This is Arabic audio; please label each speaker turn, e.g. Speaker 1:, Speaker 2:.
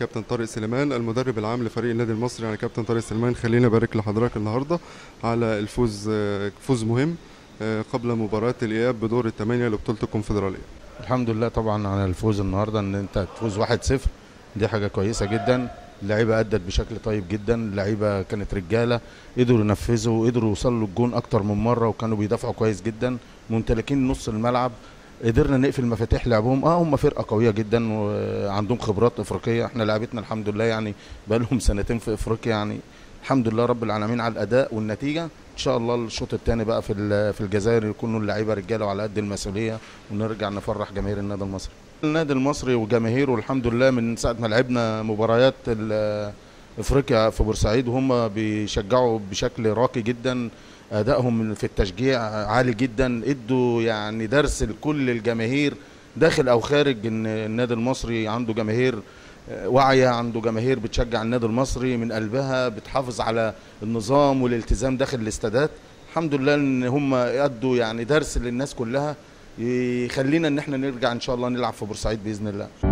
Speaker 1: كابتن طارق سليمان المدرب العام لفريق النادي المصري. يعني كابتن طارق سليمان خلينا أبارك لحضرتك النهارده على الفوز فوز مهم آه، قبل مباراة الإياب بدور الثمانيه لبطولة الكونفدرالية.
Speaker 2: الحمد لله طبعا على الفوز النهارده إن أنت تفوز 1-0 دي حاجة كويسة جدا. اللعيبة أدت بشكل طيب جدا. اللعيبة كانت رجالة قدروا ينفذوا وقدروا يوصلوا الجون أكتر من مرة وكانوا بيدافعوا كويس جدا. ممتلكين نص الملعب. قدرنا نقفل مفاتيح لعبهم. آه هم فرقة قوية جدا وعندهم خبرات إفريقية. إحنا لعبتنا الحمد لله يعني بقى لهم سنتين في إفريقيا يعني. الحمد لله رب العالمين على الأداء والنتيجة. إن شاء الله الشوط الثاني بقى في في الجزائر يكونوا اللعيبة رجالة وعلى قد المسؤوليه ونرجع نفرح جماهير النادي المصري. النادي المصري وجماهيره الحمد لله من ساعة ما لعبنا مباريات افريقيا في بورسعيد وهم بيشجعوا بشكل راقي جدا أدائهم في التشجيع عالي جدا إدوا يعني درس لكل الجماهير داخل أو خارج إن النادي المصري عنده جماهير آه، واعية عنده جماهير بتشجع النادي المصري من قلبها بتحافظ على النظام والالتزام داخل الاستادات. الحمد لله إن هم أدوا يعني درس للناس كلها يخلينا إن إحنا نرجع إن شاء الله نلعب في بورسعيد بإذن الله.